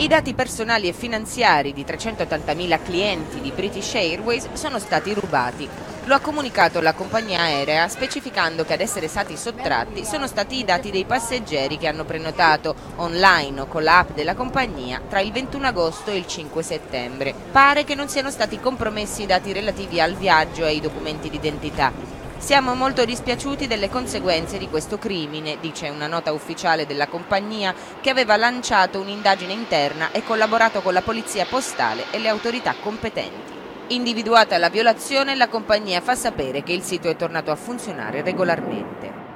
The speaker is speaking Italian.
I dati personali e finanziari di 380.000 clienti di British Airways sono stati rubati. Lo ha comunicato la compagnia aerea specificando che ad essere stati sottratti sono stati i dati dei passeggeri che hanno prenotato online o con l'app della compagnia tra il 21 agosto e il 5 settembre. Pare che non siano stati compromessi i dati relativi al viaggio e ai documenti d'identità. Siamo molto dispiaciuti delle conseguenze di questo crimine, dice una nota ufficiale della compagnia che aveva lanciato un'indagine interna e collaborato con la polizia postale e le autorità competenti. Individuata la violazione, la compagnia fa sapere che il sito è tornato a funzionare regolarmente.